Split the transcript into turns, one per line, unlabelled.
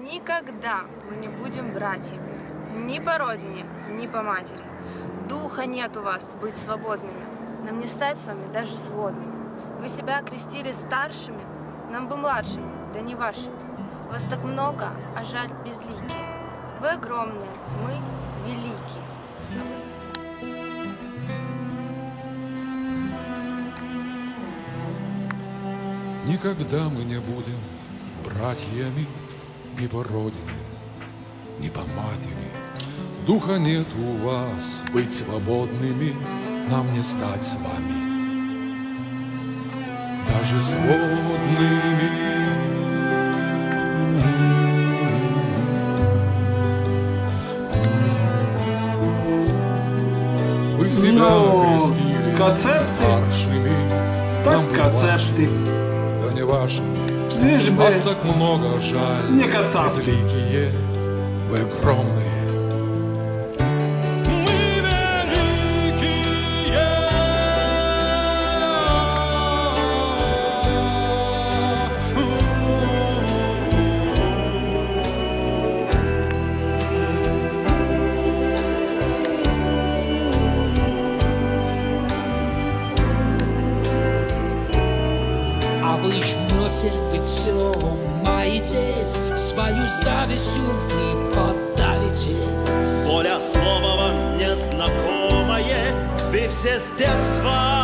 Никогда мы не будем братьями. Ни по родине, ни по матери. Духа нет у вас быть свободными. Нам не стать с вами даже сводными. Вы себя окрестили старшими, нам бы младшими, да не вашими. Вас так много, а жаль безликие. Вы огромные, мы великие.
Никогда мы не будем братьями ни по родине, ни по матери. Духа нет у вас быть свободными, нам не стать с вами. Даже сводными. Вы себя
Ну,
крестили старшими,
Так
нам да не вашими.
Лишь бы
Вас так много жаль,
не кацапки.
безликие, вы огромные.
Вы жмете, вы все маетесь, Свою завистью вы подавитесь.
Воля слова вам незнакомое, вы все с детства